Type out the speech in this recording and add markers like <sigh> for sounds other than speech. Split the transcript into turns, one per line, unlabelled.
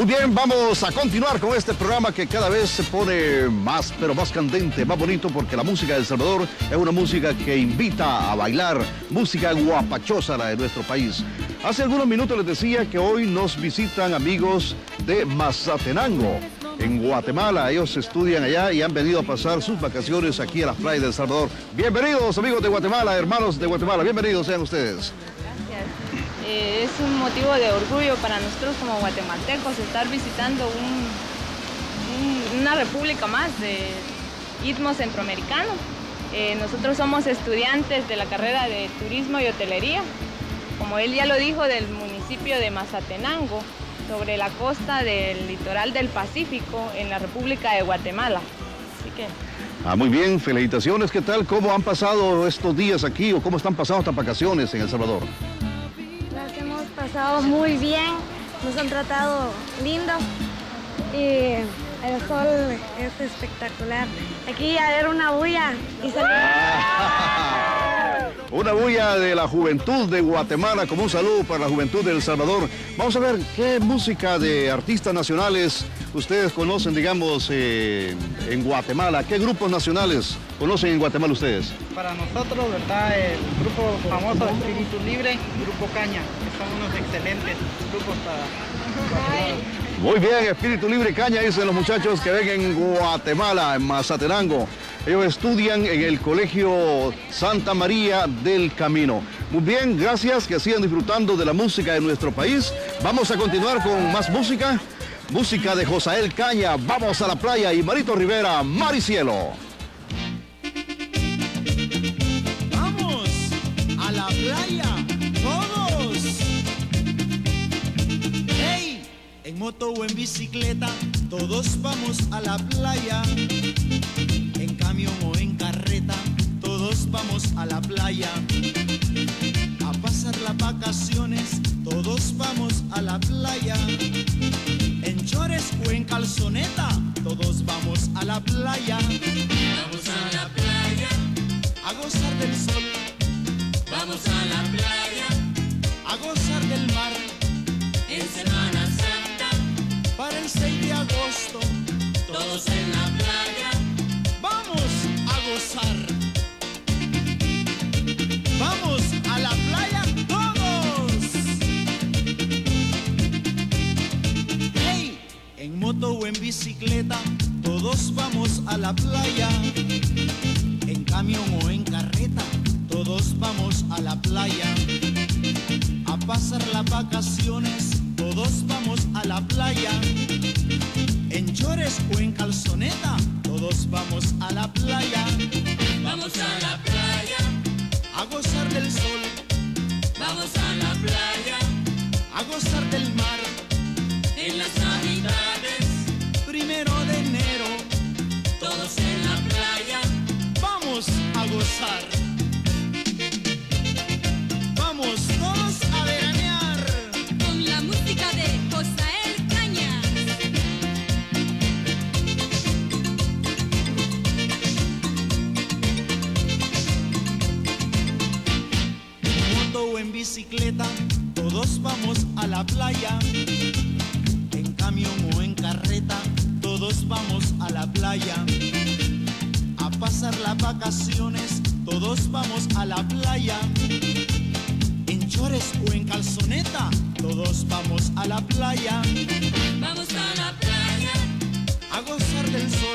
Muy bien, vamos a continuar con este programa que cada vez se pone más, pero más candente, más bonito, porque la música de El Salvador es una música que invita a bailar, música guapachosa la de nuestro país. Hace algunos minutos les decía que hoy nos visitan amigos de Mazatenango, en Guatemala. Ellos estudian allá y han venido a pasar sus vacaciones aquí a las playas de El Salvador. Bienvenidos amigos de Guatemala, hermanos de Guatemala, bienvenidos sean ustedes.
Eh, es un motivo de orgullo para nosotros como guatemaltecos estar visitando una república más de istmo centroamericano. Eh, nosotros somos estudiantes de la carrera de turismo y hotelería, como él ya lo dijo, del municipio de Mazatenango, sobre la costa del litoral del Pacífico en la República de Guatemala. Así que...
Ah, muy bien, felicitaciones. ¿Qué tal? ¿Cómo han pasado estos días aquí o cómo están pasando estas vacaciones en El Salvador?
Pasado muy bien, nos han tratado lindo y el sol es espectacular. Aquí a ver una bulla y salir. <laughs>
Una bulla de la juventud de Guatemala, como un saludo para la juventud de El Salvador. Vamos a ver qué música de artistas nacionales ustedes conocen, digamos, eh, en Guatemala. ¿Qué grupos nacionales conocen en Guatemala ustedes?
Para nosotros, ¿verdad? El grupo famoso Espíritu Libre, Grupo Caña, que son unos excelentes grupos para...
Muy bien, Espíritu Libre Caña, dicen los muchachos que ven en Guatemala, en Mazatenango. Ellos estudian en el Colegio Santa María del Camino. Muy bien, gracias, que sigan disfrutando de la música de nuestro país. Vamos a continuar con más música. Música de Josael Caña, Vamos a la Playa y Marito Rivera, Mar y Cielo.
Vamos a la playa, todos. Hey, en moto o en bicicleta, todos vamos a la playa. Vamos a la playa. A pasar las vacaciones, todos vamos a la playa o en calzoneta, todos vamos a la playa.
Vamos a la playa
a gozar del sol.
Vamos a la playa
a gozar del mar.
En Semana Santa,
para el 6 de agosto,
todos en la playa.
Vamos a gozar. Bicicleta, todos vamos a la playa. En camión o en carreta, todos vamos a la playa. A pasar las vacaciones, todos vamos a la playa. En chores o en calzoneta, todos vamos a la playa.
Vamos a la playa.
A gozar del sol.
Vamos a la playa.
A gozar del mar. Gozar. Vamos todos a veranear.
Con la música de Josael Caña.
En moto o en bicicleta, todos vamos a la playa. En camión o en carreta todos vamos a la playa a pasar las vacaciones, todos vamos a la playa. En chores o en calzoneta, todos vamos a la playa.
Vamos a la playa
a gozar del sol.